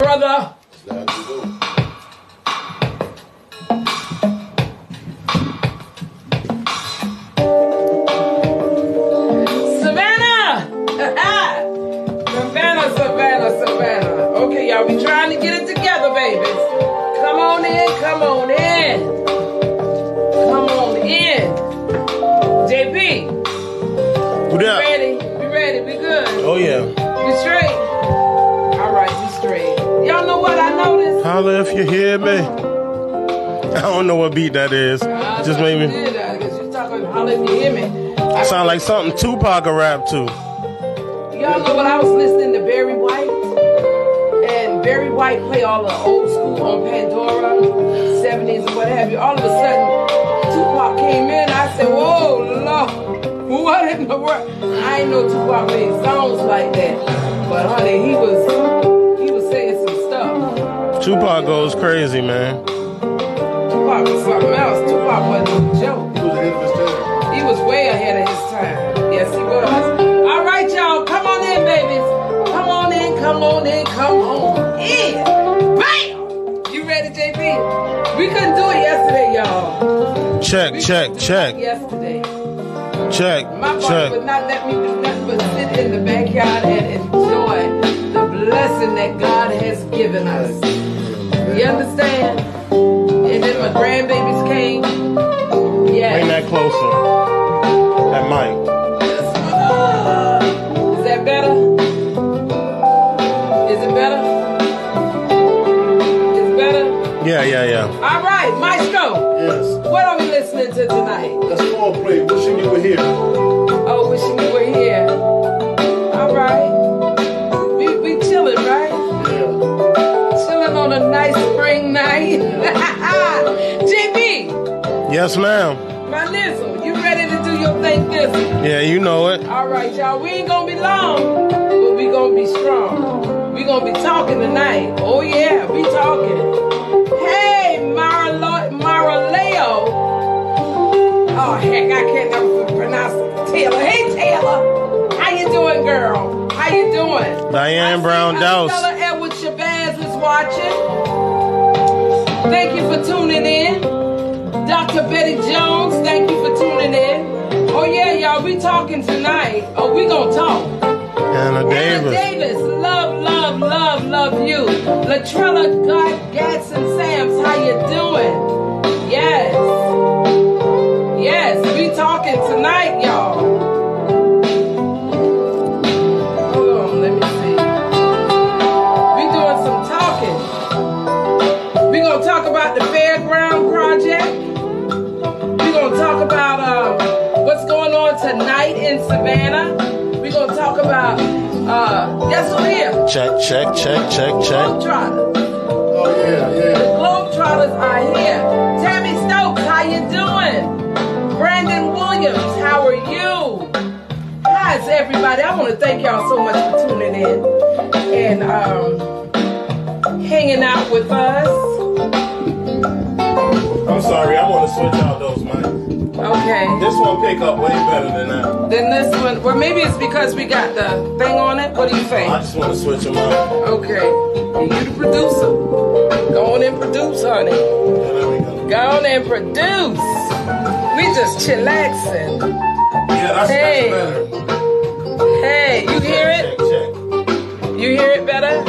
brother. Holla if you hear me. I don't know what beat that is. I Just made me did that, 'cause you talking, holla if you hear me. I- sound like something Tupac a rap to. Y'all know when I was listening to Barry White, and Barry White play all the old school on Pandora, 70s and what have you. All of a sudden, Tupac came in. I said, "Whoa, Lord, what in the world?" I ain't know Tupac made songs like that, but honey, he was Tupac goes crazy, man. Tupac was something else. Tupac wasn't a joke. He was ahead of his time. He was way ahead of his time. Yes, he was. All right, y'all, come on in, babies. Come on in, come on in, come on in. Bam! You ready, JP? We couldn't do it yesterday, y'all. Check, We check, do check, it Yesterday, check, my body check. would not let me do nothing but sit in the backyard and enjoy the blessing that God has given us. You understand? And then my grandbabies came. Yeah. Bring that closer. That mic. Is that better? Is it better? Is better? Yeah, yeah, yeah. All right, Maestro. Yes. What are we listening to tonight? That's small play. Wishing you were here. Oh, wishing you were here. Yes, ma'am. my nizzle, you ready to do your thing, nizzle? Yeah, you know it. All right, y'all. We ain't gonna be long, but we gonna be strong. We gonna be talking tonight. Oh yeah, we talking. Hey, Marlo, Maraleo. Oh heck, I can't never pronounce it. Taylor. Hey Taylor, how you doing, girl? How you doing? Diane I Brown Dowse. Edward Shabazz was watching. Thank you for tuning in. Dr. Betty Jones, thank you for tuning in. Oh yeah, y'all, we talking tonight. Oh, we gonna talk. Anna Davis. Anna Davis. Davis, love, love, love, love you. Latrella God Gadsden Sams, how you doing? Yes. Yes, we talking tonight, y'all. Tonight in Savannah. We're gonna talk about uh, guess who here? Check, check, check, check, check. Globetrotters. Oh yeah, yeah. The yeah. Globetrotters are here. Tammy Stokes, how you doing? Brandon Williams, how are you? How's everybody? I want to thank y'all so much for tuning in and um, hanging out with us. I'm sorry, I want to switch out those mics. Okay. This one pick up way better than that. Then this one, well, maybe it's because we got the thing on it. What do you think? I just want to switch them up. Okay. You the producer. Go on and produce, honey. Yeah, there we go. Go on and produce. We just chillaxing. Yeah, that's, Hey. that's better. Hey, you hear it? Check, check, You hear it better?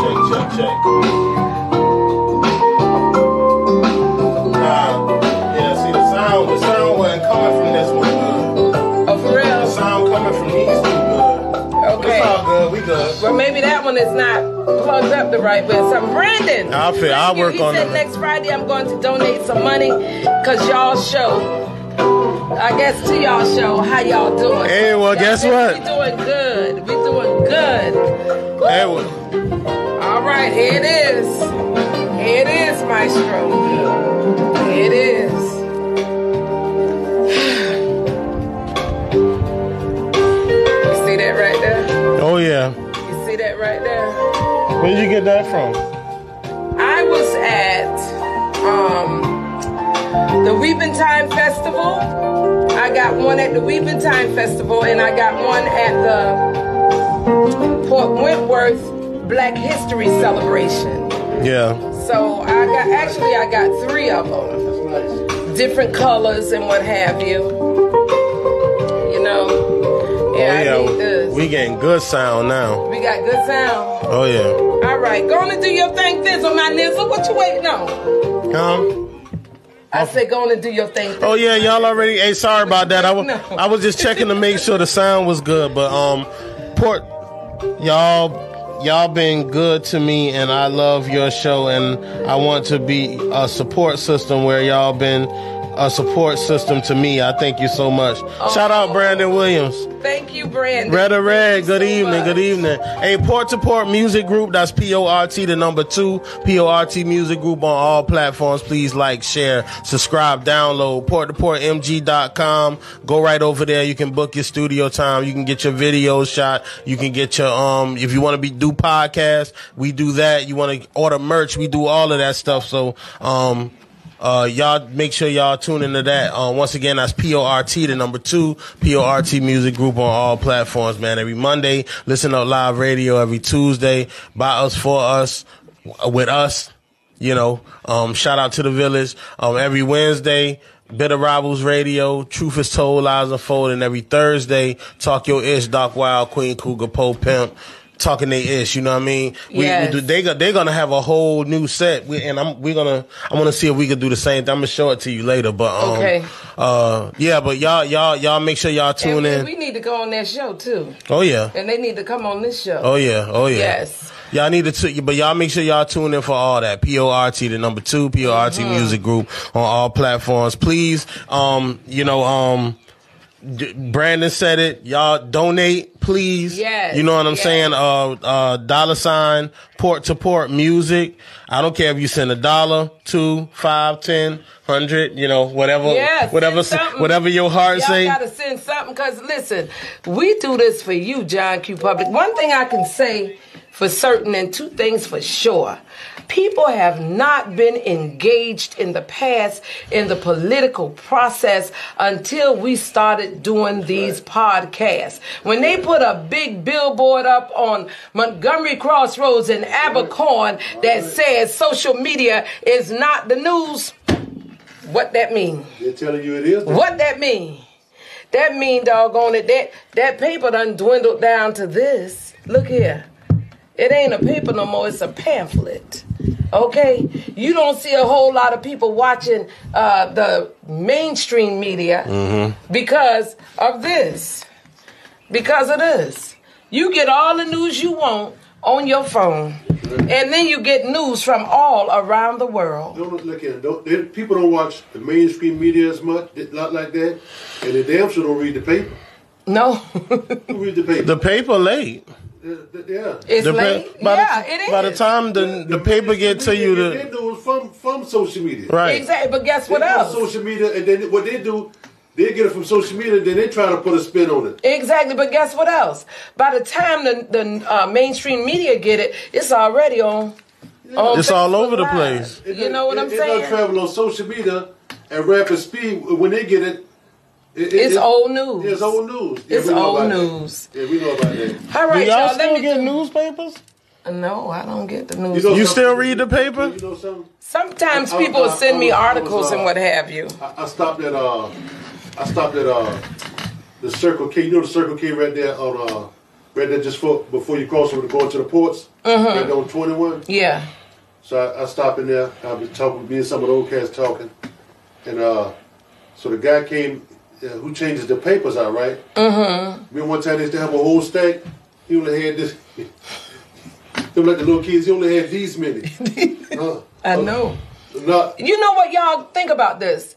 check, check, check. Is not plugged up the right way. Brandon. I'll fit- I'll you. work he on said it. next Friday I'm going to donate some money because y'all show. I guess to y'all show how y'all doing. Hey, well, Y'all guess what? We doing good. We doing good. Hey, well, All right, here it is. Here it is, Maestro. Where did you get that from? I was at um, the Weeping Time Festival. I got one at the Weeping Time Festival, and I got one at the Port Wentworth Black History celebration. Yeah. So I got actually I got three of them, different colors and what have you. You know, yeah, I need oh yeah. We getting good sound now. We got good sound. Oh yeah. All right, go on and do your thing, Thizzle, my nizzle. What you waiting on? Huh? I said, go on and do your thing. Oh yeah, y'all already. Hey, sorry about that. I was No. I was just checking to make sure the sound was good, but um, Port, y'all y'all been good to me, and I love your show, and I want to be a support system where y'all been a support system to me. I thank you so much. Shout out Brandon Williams. Thank you, Brandon. Red or Red, good so evening, much. good evening. Hey, Port to Port Music Group, that's P O R T, the number two, P O R T Music Group on all platforms. Please like, share, subscribe, download, port to port MG.com. Go right over there. You can book your studio time. You can get your videos shot. You can get your, um, if you want to be, do podcasts, we do that. You want to order merch, we do all of that stuff. So, um, uh, y'all make sure y'all tune into that. Uh, once again, that's P-O-R-T, the number two, P-O-R-T Music Group on all platforms, man. Every Monday, listen to live radio every Tuesday, by us, for us, with us, you know. Um, shout out to the village. Um, every Wednesday, Bitter Rivals Radio, Truth is Told, Lies Unfold, and every Thursday, Talk Your Ish, Doc Wild, Queen Cougar, Poe Pimp. Talking they ish, you know what I mean? We, Yes. we do, they they're gonna have a whole new set, we, and I'm we're gonna I'm gonna see if we could do the same thing. I'm gonna show it to you later, but um, Okay. uh, yeah, but y'all y'all y'all make sure y'all tune we, in. we need to go on that show too, oh yeah, and they need to come on this show. oh yeah, oh yeah. Yes. Y'all need to, t- but y'all make sure y'all tune in for all that. P O R T, the number two, P O R Mm-hmm. Music Group on all platforms. Please, um, you know, um, Brandon said it. Y'all donate, please. Yes, You know what I'm yes. saying? Uh, uh, dollar sign, port to port music. I don't care if you send a dollar, two, five, ten, hundred, you know, whatever, Yes, whatever, whatever your heart Y'all say. gotta send something because listen, we do this for you, John Q. Public. One thing I can say for certain, and two things for sure. People have not been engaged in the past in the political process until we started doing these podcasts. When they put a big billboard up on Montgomery Crossroads in Abercorn that says social media is not the news, what that mean? They're telling you it is. What that mean? That mean, doggone it, that that paper done dwindled down to this. Look here. It ain't a paper no more, it's a pamphlet. Okay? You don't see a whole lot of people watching uh, the mainstream media because of this. Because of this. You get all the news you want on your phone. And then you get news from all around the world. Don't look at it. Don't, they, people don't watch the mainstream media as much, not like that, and they damn sure don't read the paper. No. Who read the paper? the paper late. Uh, th- yeah. it's The late. by yeah, the, it is. By the time the the paper get to you, They the do it from from social media. right. Exactly, but guess They what go else? Social media, and then what they do, they get it from social media, then they try to put a spin on it. Exactly, but guess what else? By the time the the uh, mainstream media get it, it's already on. on It's all over the place. It You know what it, I'm it saying? does travel on social media at rapid speed. When they get it, it- it- It's it- old news. It's old news. Yeah, It's old about that. news. Yeah, we know about that. All Do y'all y'all. Still get do- newspapers? No, I don't get the news. know You still read the paper? You know something? Sometimes I- people I- will send I me was- I was, articles and uh, what have you. I, I stopped at uh, I stopped at uh, the Circle K. You know the Circle K right there on uh, right there just for, before you cross over to go into the ports. Mm-hmm. Right there on 21. Yeah. So I, I stopped in there. I was talking with me and some of the old cats talking, and uh, so the guy came uh, who changes the papers out, right? Mm-hmm. Me one time they used to have a whole stack. He only had this. Them like the little kids. He only had these many. Uh, I know. Not, You know what, y'all? Think about this.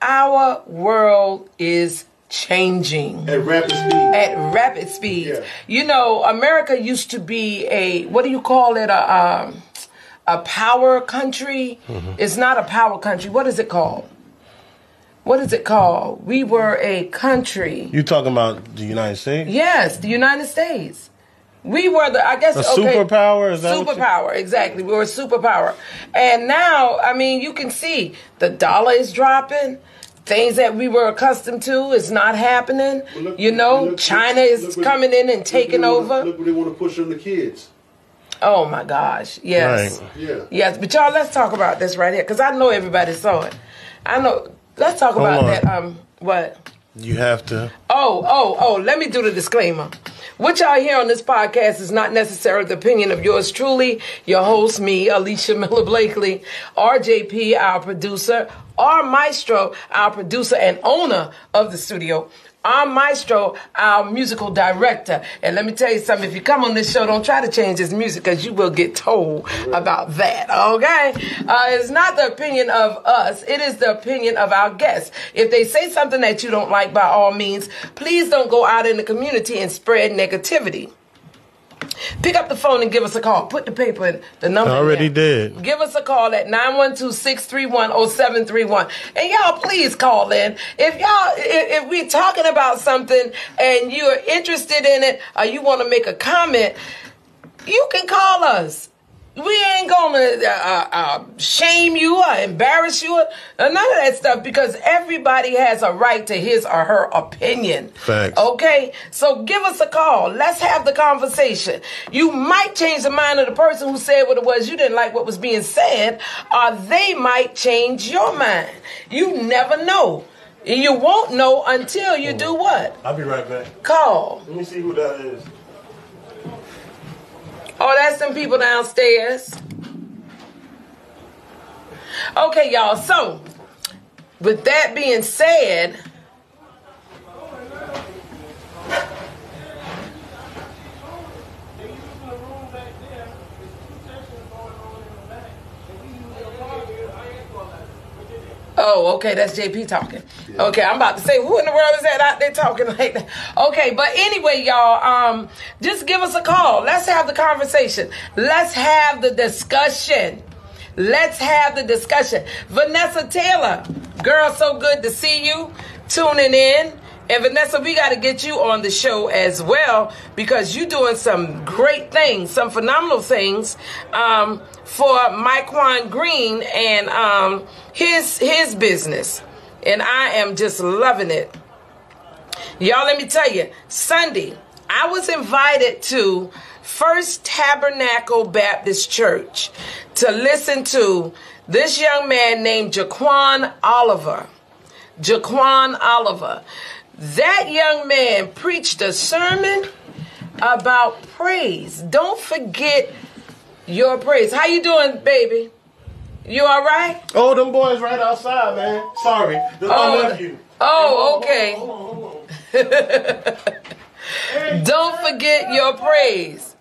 Our world is changing. at rapid speed. at rapid speed. Yeah. You know, America used to be a what do you call it? A um, a power country. Mm-hmm. It's not a power country. What is it called? What is it called? We were a country. You talking about the United States? Yes, the United States. We were the, I guess, A okay, superpower? Is that what you- superpower? Exactly, we were a superpower, and now, I mean, you can see the dollar is dropping. Things that we were accustomed to is not happening. Look- you know, look- China look- is look what- coming in and taking what wanna- over. Look what they want to push on the kids. Oh my gosh. Yes. Right. Yeah. Yes, but y'all, let's talk about this right here because I know everybody saw it. I know. Let's talk about on. that. Um, what? You have to. Oh, oh, oh, let me do the disclaimer. What y'all hear on this podcast is not necessarily the opinion of yours truly, your host, me, Alicia Miller Blakely, RJP, our producer, our maestro, our producer and owner of the studio, our maestro, our musical director. And let me tell you something, if you come on this show, don't try to change his music because you will get told about that, okay? Uh, it's not the opinion of us, it is the opinion of our guests. If they say something that you don't like, by all means, please don't go out in the community and spread negativity. Pick up the phone and give us a call. Put the paper in the number. I already there. did. Give us a call at 912-631-0731. And y'all please call in. If y'all if, if we're talking about something and you're interested in it or you want to make a comment, you can call us. We ain't gonna uh, uh, shame you or embarrass you or none of that stuff because everybody has a right to his or her opinion. Facts. Okay, so give us a call. Let's have the conversation. You might change the mind of the person who said what it was you didn't like what was being said, or they might change your mind. You never know. And You won't know until you do what? I'll be right back. Call. Let me see who that is. Oh, that's some people downstairs. Okay, y'all. So, with that being said, Oh, okay, that's JP talking. Okay, I'm about to say, who in the world is that out there talking like that? Okay, but anyway, y'all, um, just give us a call. Let's have the conversation. Let's have the discussion. Let's have the discussion. Vanessa Taylor, girl, so good to see you tuning in. And Vanessa, we got to get you on the show as well because you're doing some great things, some phenomenal things um, for Mikewan Green and um, his his business. And I am just loving it. Y'all, let me tell you, Sunday, I was invited to First Tabernacle Baptist Church to listen to this young man named Jaquan Oliver. Jaquan Oliver. That young man preached a sermon about praise. Don't forget your praise. How you doing, baby? You all right? Oh, them boys right outside, man. Sorry. My Oh, nephew. Oh, okay. Hold on, hold on, hold on. Don't forget your praise.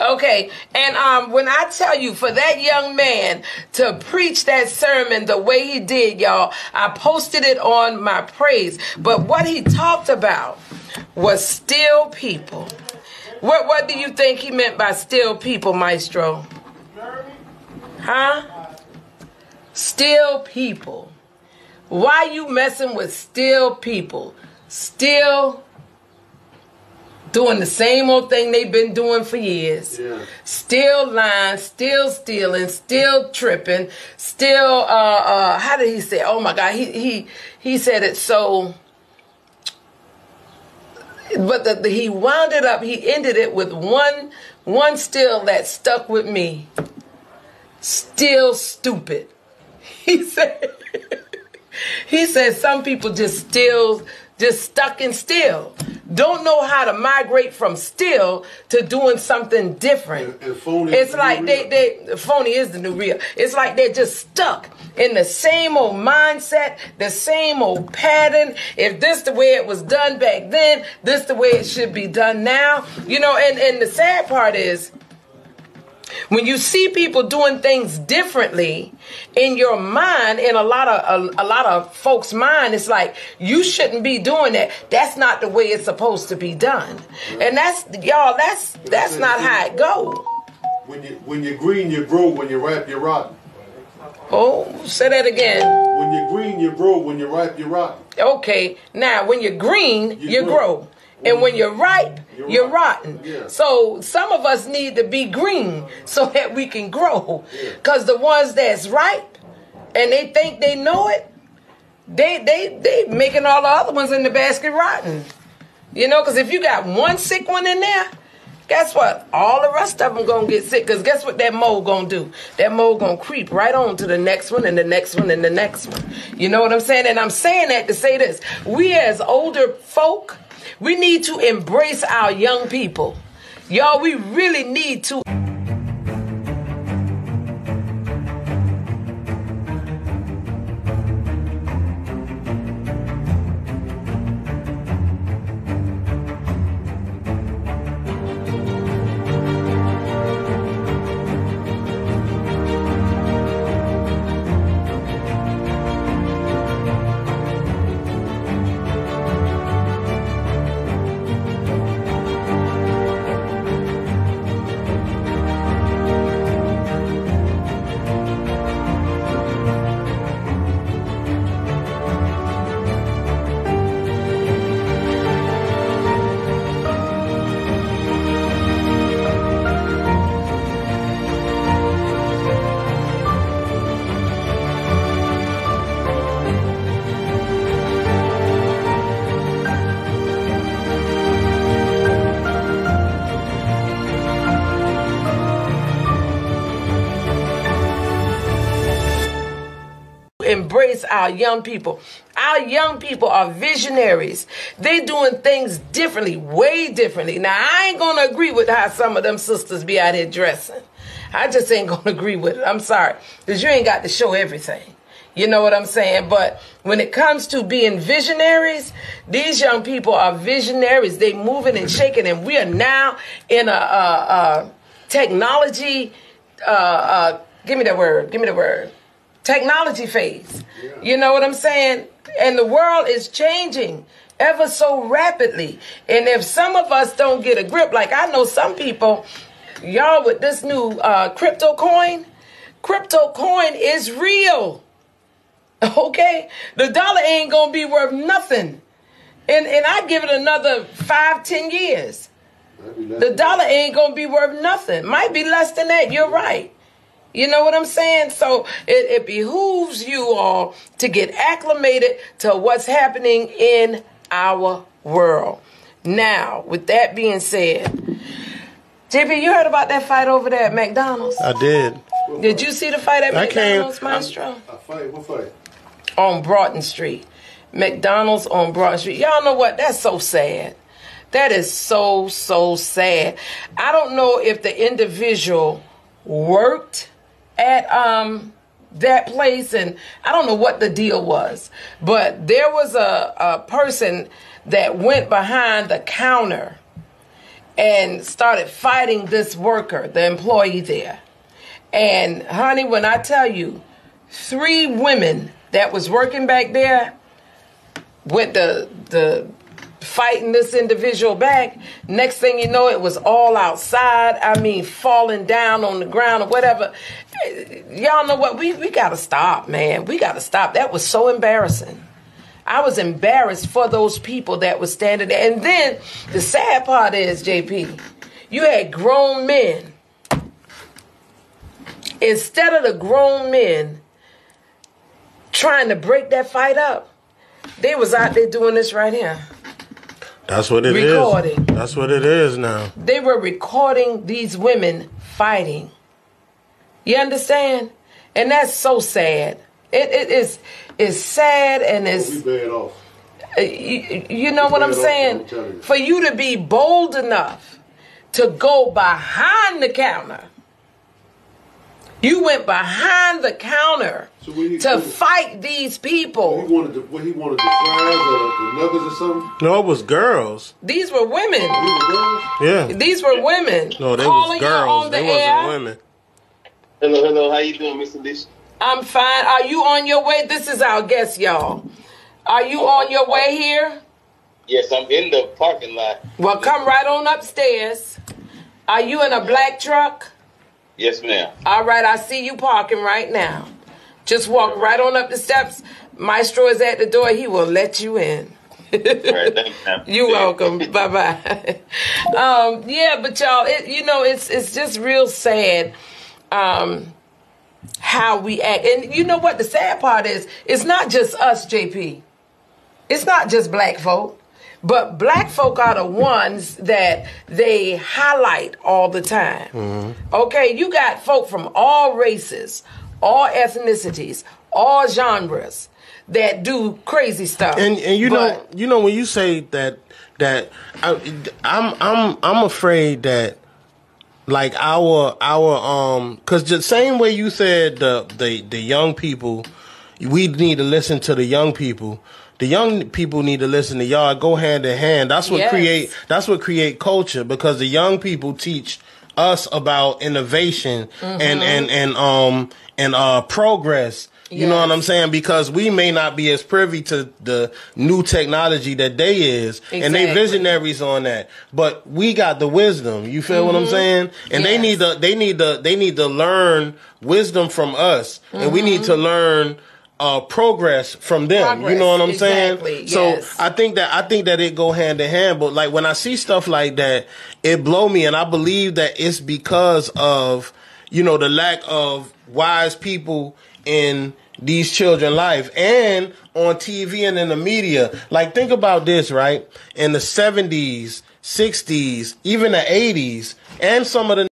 Okay, and um, when I tell you for that young man to preach that sermon the way he did, y'all, I posted it on my praise. But what he talked about was still people. What what do you think he meant by still people, Maestro? Huh? Still people. Why you messing with still people? Still doing the same old thing they've been doing for years. Yeah. Still lying, still stealing, still tripping, still uh uh how did he say? Oh my god, he he he said it so but the, the, he wound it up, he ended it with one one still that stuck with me. Still stupid. He said he said some people just still just stuck in still. Don't know how to migrate from still to doing something different. And- and it's the like new they, they phony is the new real. It's like they're just stuck in the same old mindset, the same old pattern. If this the way it was done back then, this the way it should be done now. You know, and, and the sad part is when you see people doing things differently in your mind in a lot of a, a lot of folks mind it's like you shouldn't be doing that that's not the way it's supposed to be done and that's y'all that's that's not how it go When you when you're green, you grow. When you're ripe, you're rotten. oh say that again When you're green, you grow. When you're ripe, you're rotten. okay now when you're green you, You grow. grow. And when mm-hmm. you're ripe You're you're, rotten. rotten Yeah. so some of us need to be green so that we can grow because the ones that's ripe and they think they know it they they they making all the other ones in the basket rotten You know, because if you got one sick one in there, guess what? All the rest of them gonna get sick. Because guess what that mold gonna do? That mold gonna creep right on to the next one and the next one and the next one. You know what I'm saying? And I'm saying that to say this: we as older folk, we need to embrace our young people. Y'all, we really need to. Our young people. Our young people are visionaries. They doing things differently, way differently. Now I ain't gonna agree with how some of them sisters be out here dressing. I just ain't gonna agree with it. I'm sorry, because you ain't got to show everything. You know what I'm saying? But when it comes to being visionaries, these young people are visionaries. They moving and shaking, and we are now in a, a, a technology. Uh, uh, give me that word. Give me the word technology phase. Yeah. You know what I'm saying? And the world is changing ever so rapidly. And if some of us don't get a grip, like I know some people, y'all with this new uh, crypto coin, crypto coin is real. Okay? The dollar ain't gonna be worth nothing. And and I give it another five, ten years. The dollar ain't gonna be worth nothing. Might be less than that. You're right. You know what I'm saying? So it, it behooves you all to get acclimated to what's happening in our world. Now, with that being said, JP, you heard about that fight over there at McDonald's? I did. Did you see the fight at I McDonald's, Maestro? A fight? What fight? On Broughton Street. McDonald's on Broughton Street. Y'all know what? That's so sad. That is so, so sad. I don't know if the individual worked at um that place and I don't know what the deal was, but there was a, a person that went behind the counter and started fighting this worker, the employee there. And honey, when I tell you, three women that was working back there went the the fighting this individual back. Next thing you know, it was all outside. I mean, falling down on the ground or whatever. Y'all know what? We, we got to stop, man. We got to stop. That was so embarrassing. I was embarrassed for those people that were standing there. And then the sad part is, JP, you had grown men. Instead of the grown men trying to break that fight up, they was out there doing this right here. That's what it recording. is. That's what it is now. They were recording these women fighting. You understand? And that's so sad. It, it is is sad and it's bad off. Uh, you, you know what I'm saying? You. For you to be bold enough to go behind the counter you went behind the counter so he, to fight these people. He wanted to, what he wanted to fries or uh, the, nuggets or something. No, it was girls. These were women. These were girls. Yeah, these were women. No, they was girls. they wasn't women. Hello, hello. How you doing, Miss Alicia? I'm fine. Are you on your way? This is our guest, y'all. Are you on your way here? Yes, I'm in the parking lot. Well, come right on upstairs. Are you in a black truck? Yes, ma'am. All right, I see you parking right now. Just walk right on up the steps. Maestro is at the door. He will let you in. right, You're welcome. bye bye. Um, yeah, but y'all, it, you know, it's it's just real sad um, how we act. And you know what? The sad part is, it's not just us, JP. It's not just black folk. But black folk are the ones that they highlight all the time. Mm-hmm. Okay, you got folk from all races, all ethnicities, all genres that do crazy stuff. and and you But- know you know when you say that that I, I'm I'm I'm afraid that like our our um because the same way you said the the the young people we need to listen to the young people the young people need to listen to y'all go hand in hand that's what Yes. create that's what create culture because the young people teach us about innovation Mm-hmm. and and and um and uh progress you know what I'm saying? Because we may not be as privy to the new technology that they is, and they visionaries on that. But we got the wisdom. You feel what I'm saying? And they Mm-hmm. Need to, they need to, they need to learn wisdom from us, and we need to learn uh progress from them. you know what I'm Mm-hmm. Saying? So yes. I think that I think that it go hand in hand. But like when I see stuff like that, it blow me, and I believe that it's because of you know the lack of wise people in these children life and on TV and in the media. Like think about this, right? In the 70s, 60s, even the 80s, and some of the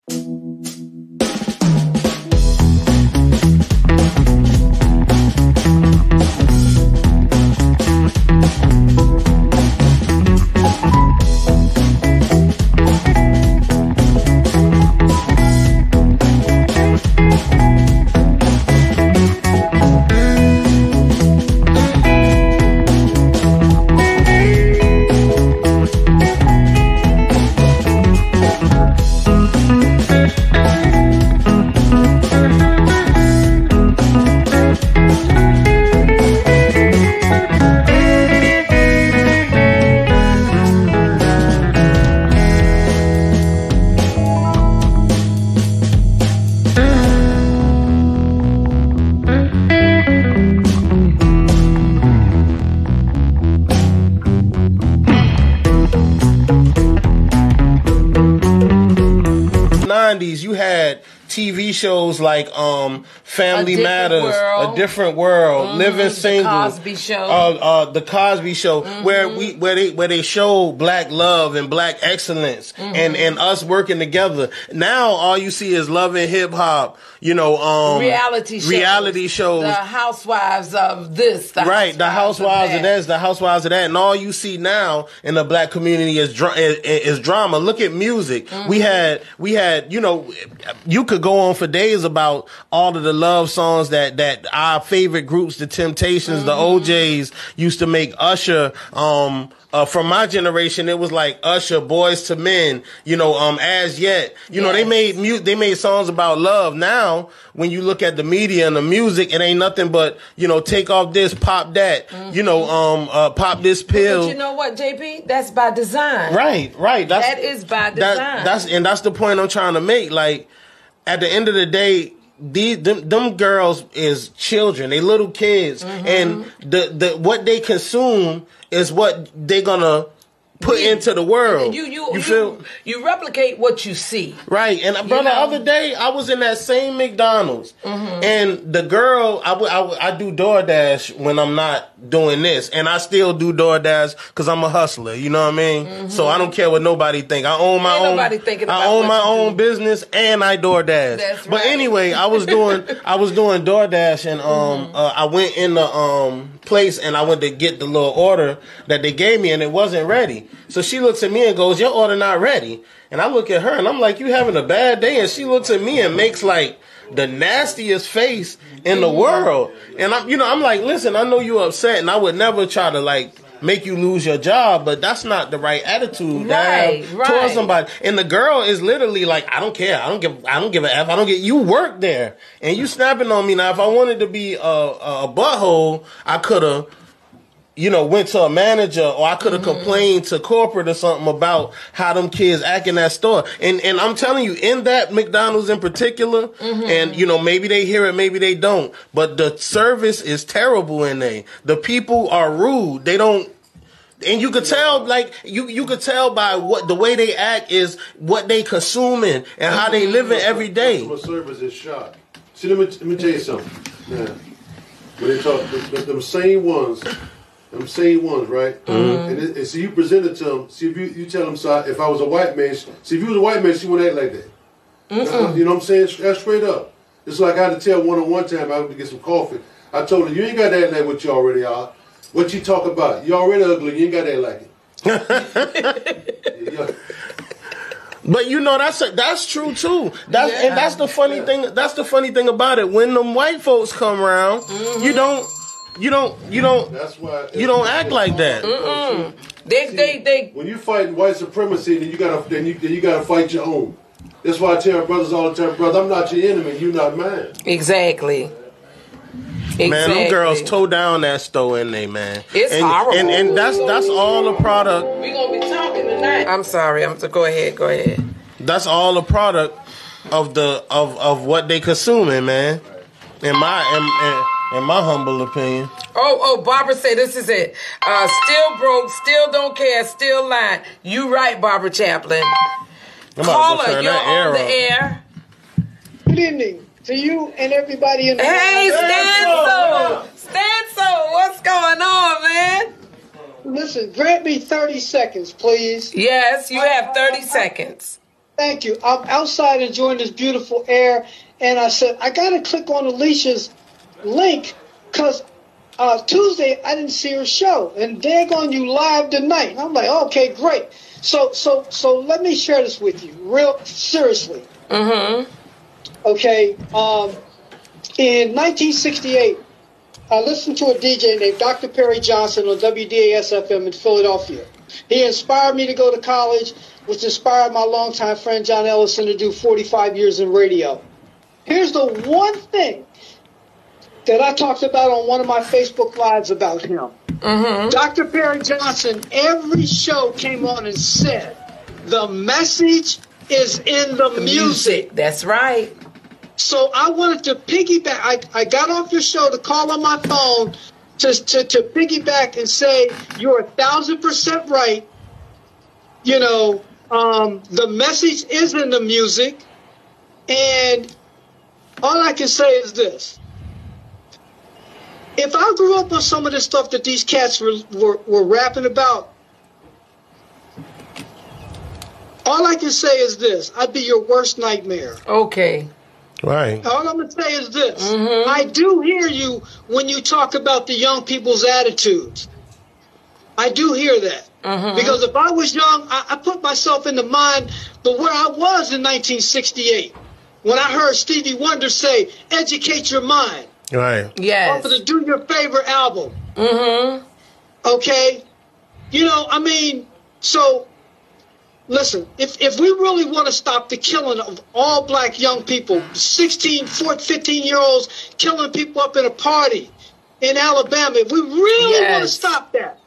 shows like um Family Matters, World. A Different World, Living The Single, Cosby Show. uh, uh, The Cosby Show, Mm-hmm. where we where they where they show black love and black excellence Mm-hmm. and and us working together. Now all you see is love and hip hop. You know, um, reality shows. reality shows. The housewives of this. The Right, the housewives of that. this, the housewives of that, and all you see now in the black community is dra- is, is drama. Look at music. Mm-hmm. We had, we had, you know, you could go on for days about all of the love songs that that our favorite groups, the Temptations, the Mm-hmm. O'Jays, used to make. Usher, um, uh, from my generation, it was like Usher, Boyz II Men, you know, um, as yet, you know, they made mute, they made songs about love. Now, when you look at the media and the music, it ain't nothing but you know, take off this, pop that, you know, um, uh, pop this pill. Mm-hmm. But you know what, JP? That's by design. Right, right. That's, That is by that- design. that's and that's the point I'm trying to make. Like at the end of the day, these them, them girls is children. They little kids, Mm-hmm. and the the what they consume is what they gonna put Yeah. into the world. You you you, feel you replicate what you see. Right, and uh, brother, the other day I was in that same McDonald's, Mm-hmm. and the girl I I I do DoorDash when I'm not doing this, and I still do DoorDash because I'm a hustler. You know what I mean? So I don't care what nobody think. I own my Mm-hmm. Ain't own. nobody thinking I own my own do. business, and I DoorDash. That's But right. anyway, I was doing I was doing DoorDash, and um Mm-hmm. uh, I went in the um place and I went to get the little order that they gave me, and it wasn't ready. So she looks at me and goes, "Your order not ready." And I look at her and I'm like, "You having a bad day?" And she looks at me and makes like the nastiest face in the world. And I'm, you know, I'm like, "Listen, I know you're upset, and I would never try to like." Make you lose your job, but that's not the right attitude Right, right. towards somebody. And the girl is literally like, I don't care. I don't give. I don't give a f. I don't get. You work there, and you snapping on me now. If I wanted to be a, a, a butthole, I could have, you know, went to a manager or I could have Mm-hmm. complained to corporate or something about how them kids act in that store. And and I'm telling you, in that McDonald's in particular, Mm-hmm. and you know, maybe they hear it, maybe they don't. But the service is terrible in there. The people are rude. They don't and you could tell like you you could tell by what the way they act is what they consuming and how they living every day. Customer service is shot. See, let me, let me tell you something. Yeah. When they talk, them, them same ones them same ones, right? Mm-hmm. And, it, and so you present it to them. See if you, you tell them, so if I was a white man, see if you was a white man, she wouldn't act like that. That's what- you know what I'm saying? That's straight up. It's like I had to tell one on one time I went to get some coffee. I told her, you ain't got to act like what you already are. What you talk about? You already ugly. You ain't got to act like it. Yeah. But you know that's a, that's true too. That's Yeah. and that's the funny thing. That's the funny thing about it. When them white folks come around, you mm-hmm. don't, you don't, you don't, That's why you don't act like that. They, they, they. When you fight white supremacy, then you gotta then you, then you gotta fight your own. That's why I tell brothers all the time, brother, I'm not your enemy, You're not mine. Exactly. Exactly. Man, them girls toe down that store in they man. It's and, horrible. And and that's that's all the product. We gonna be talking tonight. I'm sorry. I'm so go ahead. Go ahead. That's all the product of the of of what they consuming, man. In my in, in, in my humble opinion. Oh, oh, Barbara said this is it. Uh, still broke, still don't care, still lying. You right, Barbara Chaplin. I'm about to Caller, you're on the air. Good evening to you and everybody in the Hey, Stanso! Stanso, what's going on, man? Listen, grant me 30 seconds, please. Yes, you have 30 seconds. Thank you. I'm outside enjoying this beautiful air, and I said, I got to click on Alicia's link because uh, Tuesday I didn't see her show, and they're daggone you live tonight. And I'm like, okay, great. So, so, so let me share this with you, real seriously. Mm-hmm. Okay. Um, in 1968, I listened to a DJ named Dr. Perry Johnson on WDAS FM in Philadelphia. He inspired me to go to college, which inspired my longtime friend John Ellison to do 45 years in radio. Here's the one thing that I talked about on one of my Facebook Lives about him. Dr. Perry Johnson, every show came on and said, the message is in the, music. That's right. So I wanted to piggyback. I, I got off your show to call on my phone to, to, to piggyback and say, you're a thousand percent right. You know, um, the message is in the music. And all I can say is this. If I grew up on some of the stuff that these cats were, were, were rapping about, all I can say is this. I'd be your worst nightmare. Okay. Right. All I'm gonna say is this: mm-hmm. I do hear you when you talk about the young people's attitudes. I do hear that mm-hmm. because if I was young, I, I put myself in the mind of where I was in 1968 when I heard Stevie Wonder say, "Educate your mind." Right. Yes. Off of the Do Your Favor album. Mm-hmm. Okay, you know, I mean, so listen, if, if we really want to stop the killing of all black young people, 16, 14, 15 year olds killing people up in a party in Alabama, if we really want to stop that,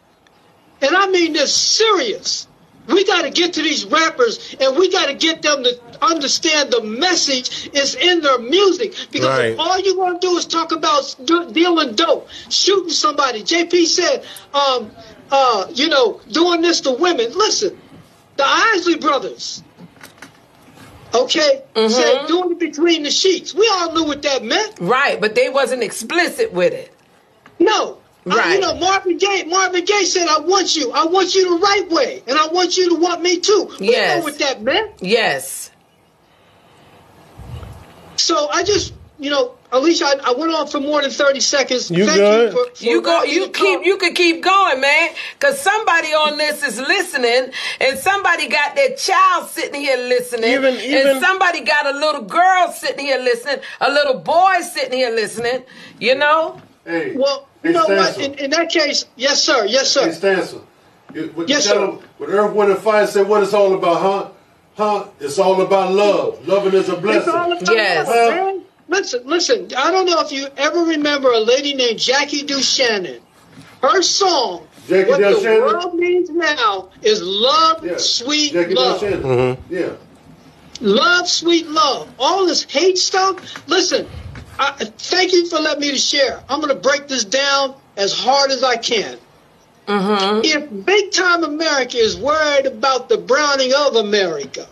and I mean this serious, we got to get to these rappers and we got to get them to understand the message is in their music because Right. if all you're going to do is talk about dealing dope, shooting somebody. JP said, um, uh, you know, doing this to women. Listen, the Isley brothers, okay, said doing it between the sheets. We all knew what that meant. Right, but they wasn't explicit with it. No. Uh, I- Right. you know, Marvin Gaye. Marvin Gaye said, "I want you. I want you the right way, and I want you to want me too." We Yes. know what that meant. Yes. So I just, you know, Alicia, I, I went on for more than thirty seconds. You Thank good? You, for, for You go. You keep. talk. You can keep going, man. Cause somebody on this is listening, and somebody got their child sitting here listening, Even- even- and somebody got a little girl sitting here listening, a little boy sitting here listening. You know. Hey, Well, you know what? In, in that case, yes, sir. Yes, sir. Hey, Stancil. You- What Yes, you sir. them, when Earth, Wind, and Fire said, what it's all about, huh? Huh? It's all about love. Loving is a It's blessing. all about Yes. love, man. Listen, listen. I don't know if you ever remember a lady named Jackie DeShannon. Her song, Jackie what the DeShannon? world needs now, is love, Yeah. sweet Jackie love. DeShannon. Mm-hmm. Yeah. Love, sweet love. All this hate stuff. Listen, I, thank you for letting me to share. I'm going to break this down as hard as I can. If big time America is worried about the browning of America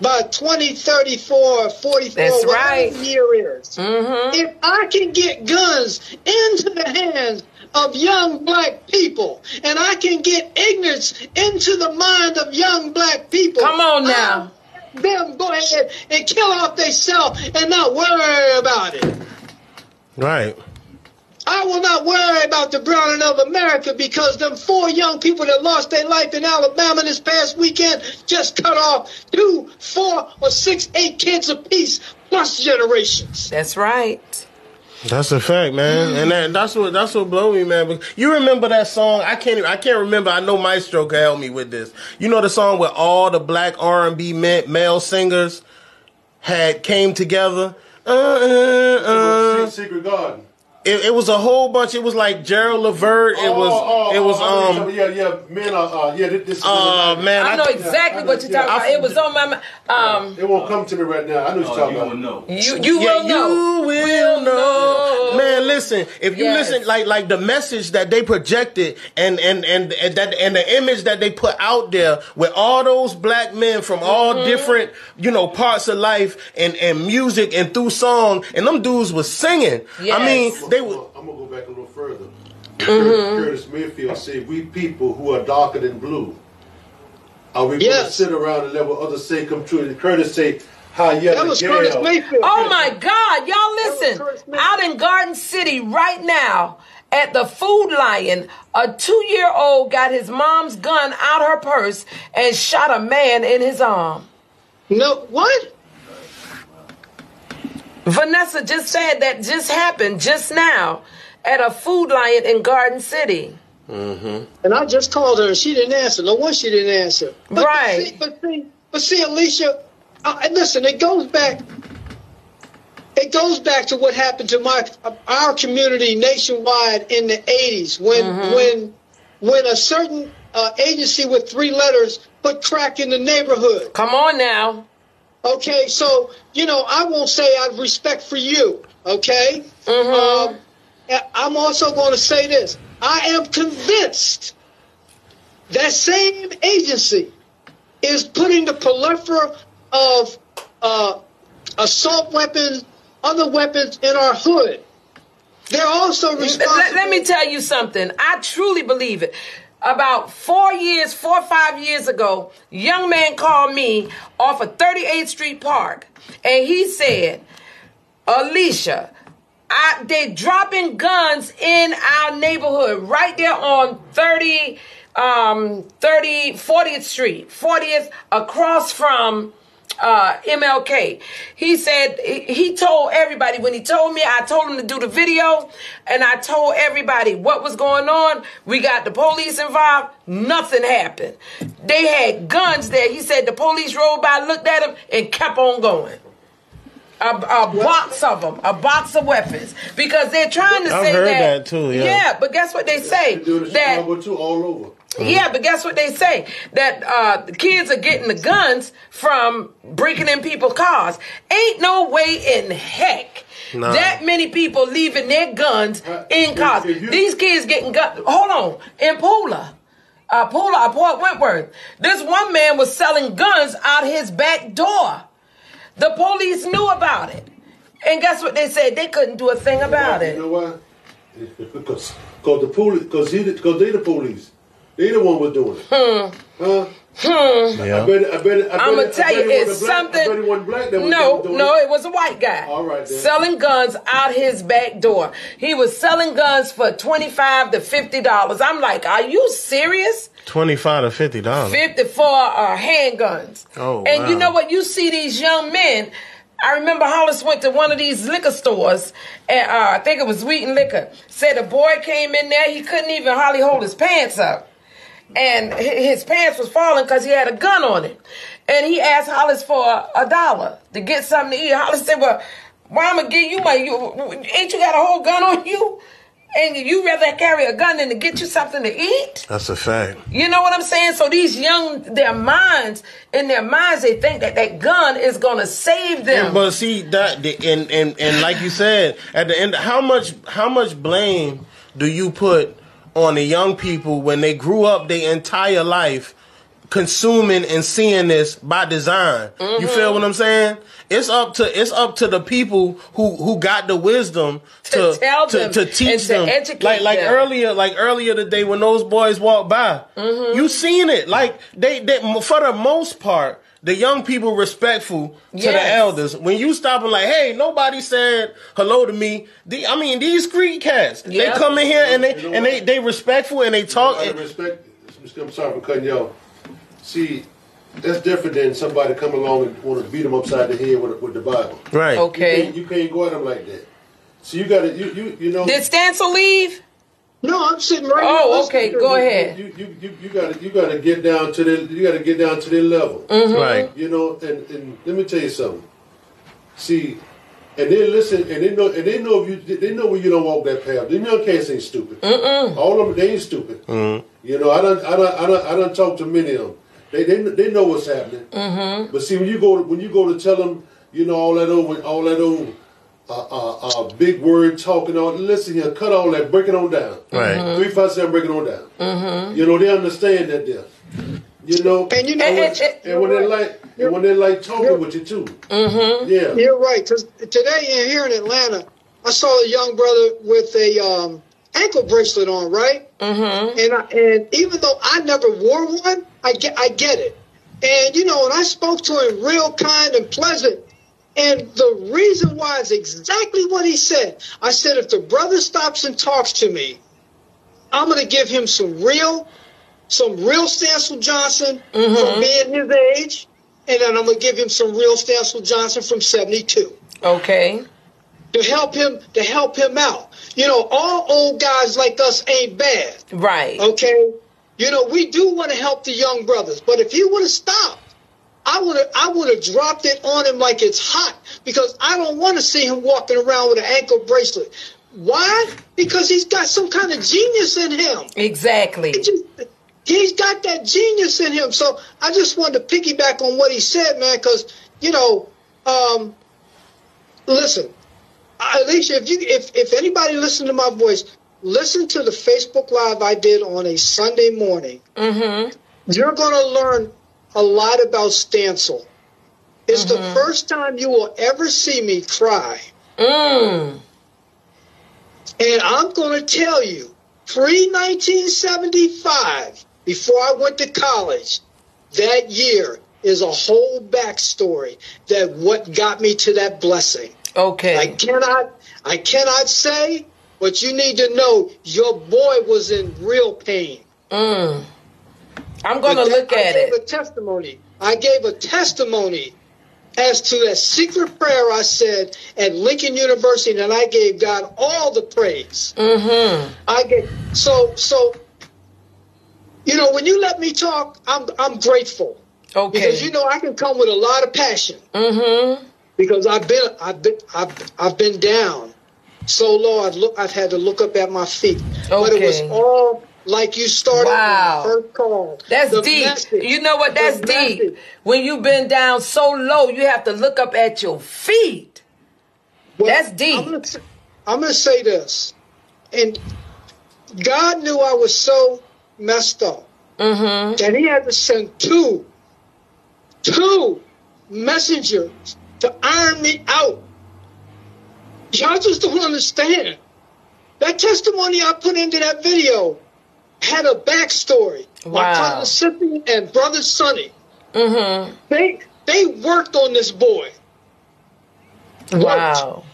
by 2034, 44, That's whatever right. the year is, Mm-hmm. if I can get guns into the hands of young black people and I can get ignorance into the mind of young black people. Come on now. I'll them go ahead and kill off themselves and not worry about it. Right. I will not worry about the browning of America because them four young people that lost their life in Alabama this past weekend just cut off two, four, or six, eight kids apiece plus generations. That's right. That's a fact, man, and that, that's what that's what blow me, man. But you remember that song? I can't. I can't remember. I know Maestro can help me with this. You know the song where all the black R and B male singers had came together. Uh, uh, uh. Secret Garden. It, it was a whole bunch. It was like Gerald Levert. It was. Oh, oh, it was. oh, Um. yeah, yeah, men are, uh, yeah, this, this Uh, man, I know exactly what you're talking about. It was on my. mi- Um, It won't come to me right now. I know what you're Oh, talking you about. will know. you you yeah, will know. You will know. Man, listen. If you Yes. listen, like like the message that they projected and and and, and that and the image that they put out there with all those black men from all Mm-hmm. different you know parts of life and and music and through song and them dudes was singing. I mean, Yes. They I'm were. gonna, I'm gonna go back a little further. Mm-hmm. Curtis Mayfield said, "We people who are darker than blue, are we going to sit around and let what others say come true?" And Curtis said, "How yeah, That was Curtis Mayfield. Oh my God, y'all listen. Out in Garden City right now at the Food Lion, a two year old got his mom's gun out her purse and shot a man in his arm. No, what? Vanessa just said that just happened just now at a Food Lion in Garden City. Mm-hmm. And I just called her and she didn't answer. No one she didn't answer. But Right. See, but see, but see, Alicia, uh, and listen, it goes back. It goes back to what happened to my our community nationwide in the '80s when when when a certain uh, agency with three letters put crack in the neighborhood. Come on now. Okay, so you know I won't say I have respect for you. Okay, um, I'm also going to say this: I am convinced that same agency is putting the proliferation of uh, assault weapons, other weapons in our hood. They're also responsible. Let, let me tell you something. I truly believe it. About four years, four or five years ago, young man called me off of 38th Street Park, and he said, "Alicia, I, they dropping guns in our neighborhood right there on 30, um, 30, 40th Street, 40th across from." Uh, MLK. He said he he told everybody when he told me, I told him to do the video, and I told everybody what was going on. We got the police involved. Nothing happened. They had guns there. He said the police rolled by, looked at him, and kept on going. A, a box of them, a box of weapons, because they're trying to I've say heard that. that too, yeah. Yeah, but guess what they say? They do the That Chicago too, all over. Yeah, but guess what they say? That uh, the kids are getting the guns from breaking in people's cars. Ain't no way in heck Nah. that many people leaving their guns Uh, in cars. if you- These kids getting guns. Hold on, in Pooler. Uh, Pooler, Port Wentworth. This one man was selling guns out his back door. The police knew about it. And guess what they said? They couldn't do a thing about You it. You know why? Because, because the police, because he, because they the police. They the one was doing it. Huh? Yeah. I bet, I bet, I bet, I'm gonna I tell bet you, it it's black- something. I bet it black that was no, doing no, it. it was a white guy. All right, then. Selling guns out his back door. He was selling guns for twenty-five to fifty dollars. I'm like, are you serious? Twenty five to fifty dollars. Fifty for uh, handguns. Oh, and you know what? You see these young men. I remember Hollis went to one of these liquor stores, and uh, I think it was Wheaton Liquor. Said a boy came in there, he couldn't even hardly hold his pants up and his pants was falling because he had a gun on it. And he asked Hollis for a dollar to get something to eat. Hollis said, "Well, why I'm gonna give you money? You ain't you got a whole gun on you? And you rather carry a gun than to get you something to eat? That's a fact. You know what I'm saying? So these young, their minds, in their minds, they think that that gun is gonna save them. But see that, the, and and and like you said, at the end, how much how much blame do you put on the young people when they grew up their entire life consuming and seeing this by design. You feel what I'm saying? It's up to it's up to the people who who got the wisdom to To tell to, them to and teach to them. educate like like them. earlier like earlier today when those boys walked by, mm-hmm. you seen it. Like they they for the most part. The young people respectful to the elders. When you stop and like, hey, nobody said hello to me. The, I mean, these street cats, Yeah. they come in here and they You know and they what? they respectful and they talk. Out of respect, I'm sorry for cutting you off. See, that's different than somebody come along and want to beat them upside the head with, with the Bible. right. You Okay. can't, you can't go at them like that. So you got to, you, you, you know. Did Stancil leave? No, I'm sitting right Oh, here. okay. listening. Go ahead. You, you, you, you got to, you got to get down to the, you got to get down to their level. Mm-hmm. Right. You know, and, and let me tell you something. See, and they listen, and they know, and they know if you, they know when you don't walk that path. Them young cats ain't stupid. All of them, they ain't stupid. You know, I don't, I don't, I don't, I don't talk to many of them. They, they, they know what's happening. But see, when you go, when you go to tell them, you know, all that old, all that old, uh, uh, uh, big word talking on. Listen here, cut all that, break it on down. Right. Three, five, seven, break it on down. You know, they understand that there. You know, And you know And- what? and- and when they like, and when they like talking with you too. Mm-hmm. Yeah. You're right. Because today in here in Atlanta, I saw a young brother with a um, ankle bracelet on, right? Mm-hmm. And I, and even though I never wore one, I get I get it. And you know, and I spoke to him real kind and pleasant. And the reason why is exactly what he said. I said, if the brother stops and talks to me, I'm going to give him some real, some real Stancil Johnson mm-hmm. from being his age, and then I'm going to give him some real Stancil Johnson from '72 Okay. to help him to help him out. You know, all old guys like us ain't bad. Right. Okay, you know we do want to help the young brothers, but if he would have stopped, I would have I would have dropped it on him like it's hot because I don't want to see him walking around with an ankle bracelet. Why? Because he's got some kind of genius in him. Exactly. Just- He's got that genius in him. So I just wanted to piggyback on what he said, man, because you know, um, listen, Alicia, if you if if anybody listened to my voice, listen to the Facebook Live I did on a Sunday morning. Mm-hmm. You're going to learn a lot about Stancil. It's the first time you will ever see me cry. Mm. And I'm going to tell you, pre 1975, before I went to college, that year is a whole backstory that what got me to that blessing. Okay. I cannot, I cannot say, but you need to know your boy was in real pain. Mm. I'm But that- look I at gave it. A testimony. I gave a testimony as to that secret prayer I said at Lincoln University, and I gave God all the praise. Mm-hmm. I gave so so. You know, when you let me talk, I'm I'm grateful Okay. because you know I can come with a lot of passion mm-hmm. because I've been I've been I've, I've been down so low. I've look I've had to look up at my feet, Okay. but it was all like you started Wow. first call. That's The deep. message. you know what? That's deep. message. When you've been down so low, you have to look up at your feet. Well, That's deep. I'm gonna, s- I'm gonna say this, and God knew I was so messed up Mm-hmm. that He had to send two, two messengers to iron me out. Y'all just don't understand. That testimony I put into that video had a backstory. My Wow. cousin Cynthia and brother Sonny, Mm-hmm. they they worked on this boy. Wow.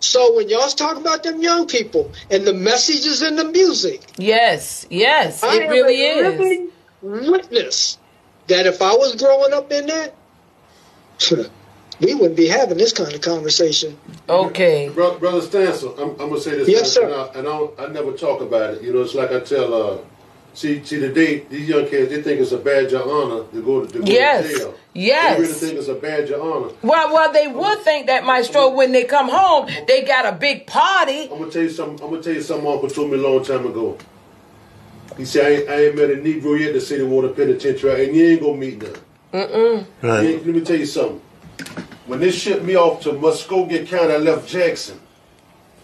So when y'all's talking about them young people and the messages in the music, Yes. Yes. I It really a is. witness that if I was growing up in that, we wouldn't be having this kind of conversation. Okay. Brother, Brother Stancil, I'm, I'm gonna say this. Yes, and sir. I, and I, I never talk about it. You know, it's like I tell. Uh, see, see, today these young kids they think it's a badge of honor to go to, to go Yes. to jail. Yes. They really think it's a badge of honor. Well, well, they would think that Maestro, when they come home, they got a big party. I'm gonna tell you something. I'm gonna tell you something. Uncle told me a long time ago. He said, "I ain't, I ain't met a Negro yet to say the water penitentiary, and you ain't gonna meet none." Mm-mm. You ain't- Let me tell you something. When they shipped me off to Muscogee County, I left Jackson.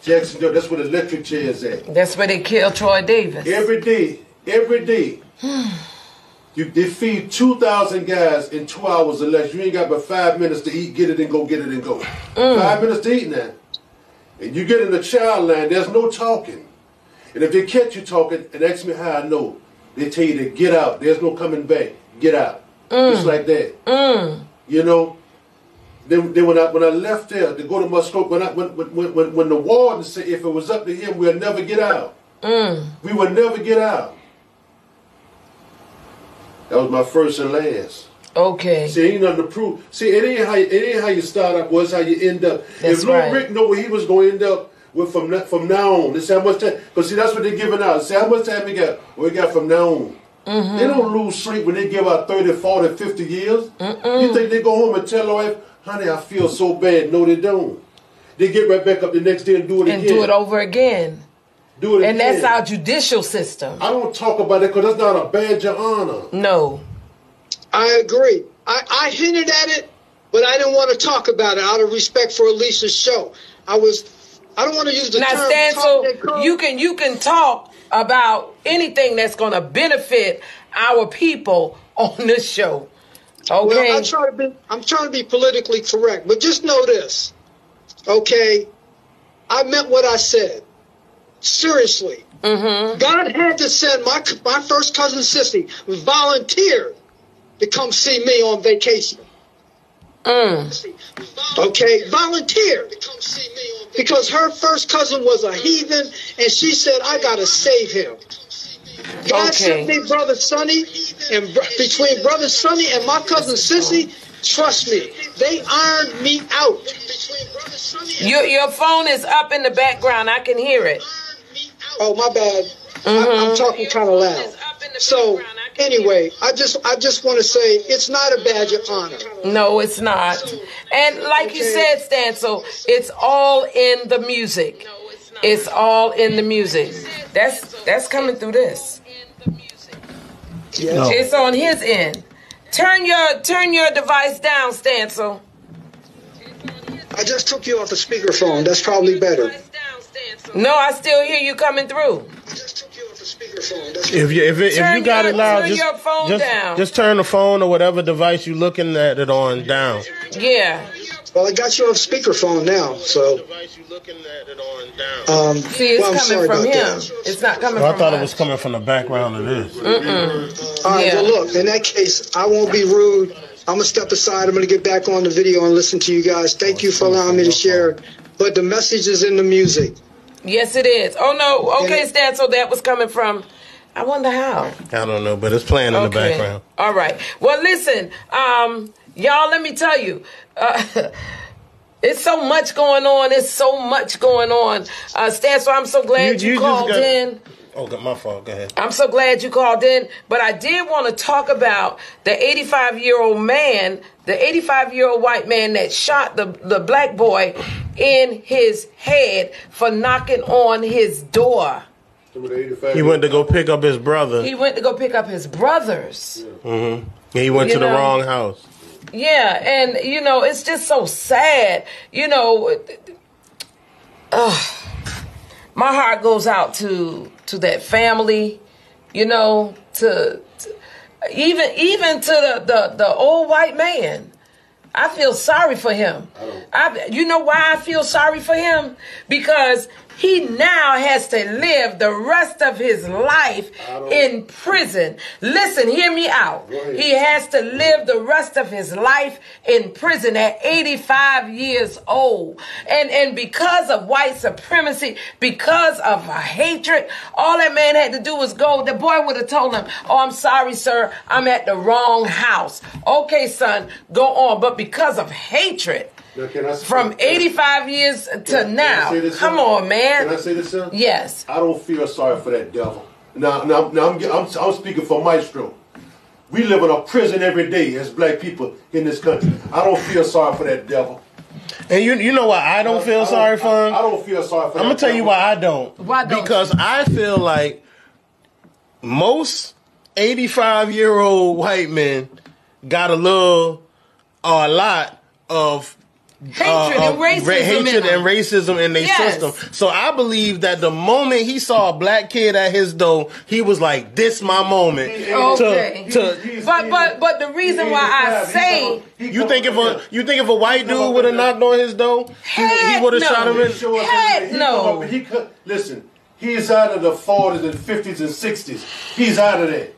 Jackson, that's where the electric chair is at. That's where they killed Troy Davis. Every day, every day, You they feed two thousand guys in two hours or less. You ain't got but five minutes to eat. Get it and go. Get it and go. Mm. Five minutes to eat now. And you get in the child line. There's no talking. And if they catch you talking and ask me how I know, they tell you to get out. There's no coming back. Get out. Just mm. like that. Mm. You know. Then, then when I when I left there to go to Muscogee, when I when when when, when the warden said if it was up to him, we'll never get out. We would never get out. That was my first and last. Okay. See, ain't nothing to prove. See, it ain't how you, it ain't how you start up. Was how you end up. That's if Lil right. Rick know where he was going to end up with from from now on, this how much time. Because see, that's what they're giving out. See how much time we got. We got from now on. Mm-hmm. They don't lose sleep when they give out 30, 40, 50 years. You think they go home and tell their wife, "Honey, I feel so bad"? No, they don't. They get right back up the next day and do it And again. And do it over again. Do it And again. that's our judicial system. I don't talk about it because that's not a badge of honor. No. I agree. I, I hinted at it, but I didn't want to talk about it out of respect for Alicia's show. I was. I don't want to use the Now, term. Stan, talking so you can you can talk about anything that's going to benefit our people on this show. Okay. Well, I try to be. I'm trying to be politically correct, but just know this, okay? I meant what I said. Seriously, Mm-hmm. God had to send my my first cousin Sissy volunteered to come see me on vacation. Mm. Okay, volunteered because her first cousin was a heathen, and she said, "I gotta save him." God Okay. sent me brother Sonny, and br- between brother Sonny and my cousin Sissy, trust me, they ironed me out. Your your phone is up in the background. I can hear it. Oh my bad, I, I'm mm-hmm. talking kind of loud. So anyway, I just I just want to say it's not a badge of honor. No, it's not. And like you Okay. said, Stancil, it's all in the music. It's all in the music. That's that's coming through this. Yes. It's on his end. Turn your turn your device down, Stancil. I just took you off the speakerphone. That's probably better. No, I still hear you coming through. Just took you off the speakerphone. That's If you if, it, if Turn you got your- it loud, turn just your phone just, down. just turn the phone or whatever device you're looking at it on down. Yeah. Well, I got you off speakerphone now. So Device you looking at it on down. um, See, it's well, coming sorry from him. that. It's not coming Oh, I from thought it was coming from the background of this. All right, Yeah. well, look, in that case, I won't be rude. I'm going to step aside. I'm going to get back on the video and listen to you guys. Thank you for allowing me to share. But the message is in the music. Yes, it is. Oh no. Okay, And- Stan. So that was coming from. I wonder how. I don't know, but it's playing in the background. All right. Well, listen, um, y'all. Let me tell you. Uh, It's so much going on. It's so much going on. Uh, Stan, so I'm so glad you, just called got- in. Oh, my fault. Go ahead. I'm so glad you called in. But I did want to talk about the 85 year old man, the 85 year old white man that shot the, the black boy in his head for knocking on his door. He went to go pick up his brother. He went to go pick up his brothers. Mm-hmm. He went You to the wrong house. Yeah, and you know, it's just so sad. You know, ugh, my heart goes out to to that family. You know, to, to even even to the, the the old white man. I feel sorry for him. Oh. I, you know why I feel sorry for him? Because he now has to live the rest of his life in prison. Listen, hear me out. He has to live the rest of his life in prison at 85 years old. And, and because of white supremacy, because of hatred, all that man had to do was go. The boy would have told him, Oh, I'm sorry, sir. I'm at the wrong house. Okay, son, go on. But because of hatred, Now, from 85 years to Can now, say this, come on, man. Can I say this, sir? Yes. I don't feel sorry for that devil. Now, now, now I'm, I'm, I'm speaking for Maestro. We live in a prison every day as black people in this country. I don't feel sorry for that devil. And you you know why I don't feel sorry for him? I, I don't feel sorry for I'm that gonna tell you why I don't. Why don't Because I feel like most 85 year old white men got a little or a lot of Hatred uh, and racism. ra- in hatred and racism in their Yes. system. So I believe that the moment he saw a black kid at his door, he was like, "This my moment." Okay. To, to But but but the reason why I say you think if a you think if a white dude would have knocked on his door, he, Heck would have no. shot him in. Show us Heck. He no. come up- He could listen. He's out of the 40s and 50s and 60s. He's out of there.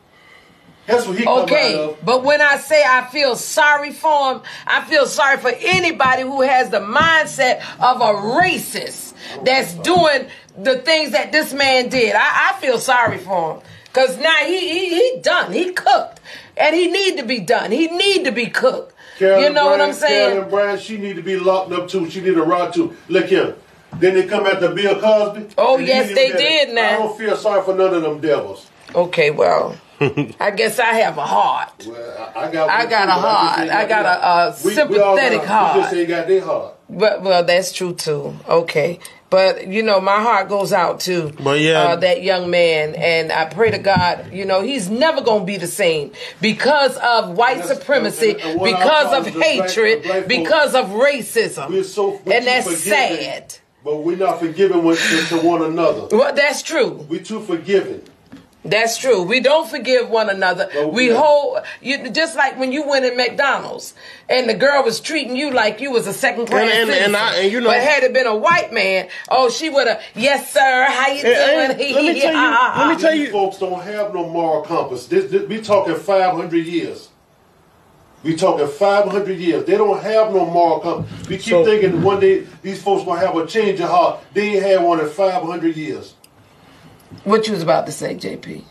That's what he Okay, but when I say I feel sorry for him, I feel sorry for anybody who has the mindset of a racist that's doing the things that this man did. I, I feel sorry for him because now he, he he done. He cooked, and he need to be done. He need to be cooked. Carolyn you know what I'm saying? Carolyn Bryant, she need to be locked up too. She need a rod too. Look here. Then they come after Bill Cosby. Oh, yes, they did now. I don't feel sorry for none of them devils. Okay, well, I guess I have a heart. Well, I, I got. I got too, a heart. I got that. a- a We- we all sympathetic got- heart. We just ain't got their heart. But well, that's true too. Okay, but you know, my heart goes out to But yeah. uh, that young man, and I pray to God, you know, he's never gonna be the same because of white supremacy, and- and what our because of problems is black- hatred, folks- because of racism, We're so and that's forgiving, sad. But we're not forgiving one, to, to one another. Well, that's true. We're too forgiving. That's true. We don't forgive one another. No, we we don't. hold you just like when you went in McDonald's and the girl was treating you like you was a second class And- and- citizen. and I- and you know- but had it been a white man, oh, she would have. Yes, sir. How you doing? And- and let me tell you- ah, let me ah. tell you- folks don't have no moral compass. This, this, we talking 500 years. We talking 500 years. They don't have no moral compass. We keep So- thinking one day these folks gonna have a change of heart. They ain't had one in 500 years. What you was about to say, JP?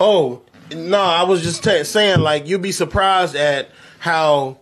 Oh no, I was just ta saying like you'd be surprised at how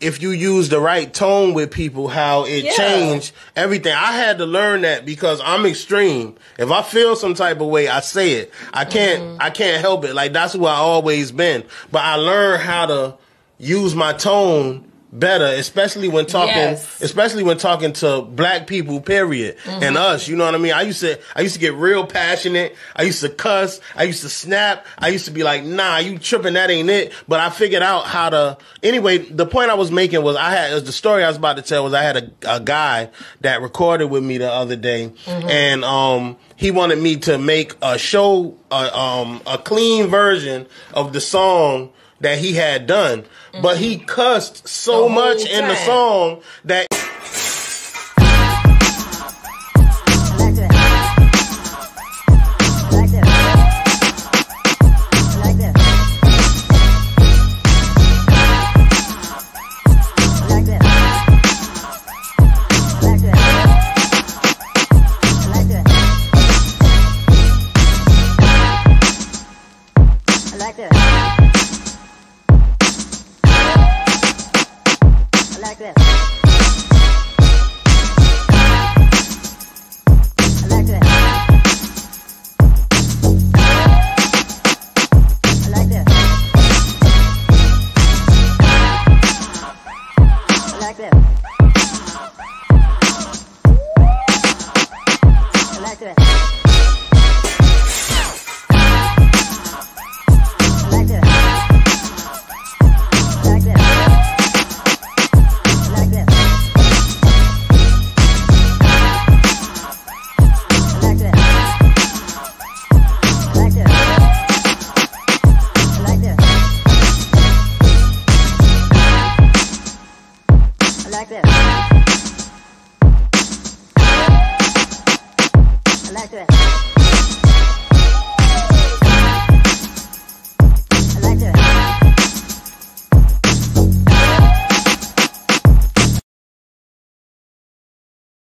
if you use the right tone with people, how it Yeah. changed everything. I had to learn that because I'm extreme. If I feel some type of way, I say it. I can't. Mm-hmm. I can't help it. Like that's who I always been. But I learned how to use my tone better, especially when talking, Yes. especially when talking to black people. Period, Mm-hmm. and us. You know what I mean? I used to. I used to get real passionate. I used to cuss. I used to snap. I used to be like, "Nah, you tripping? That ain't it." But I figured out how to. Anyway, the point I was making was I had the story I was about to tell was I had a, a guy that recorded with me the other day, and um he wanted me to make a show a, um a clean version of the song that he had done, but he cussed so much whole in the song that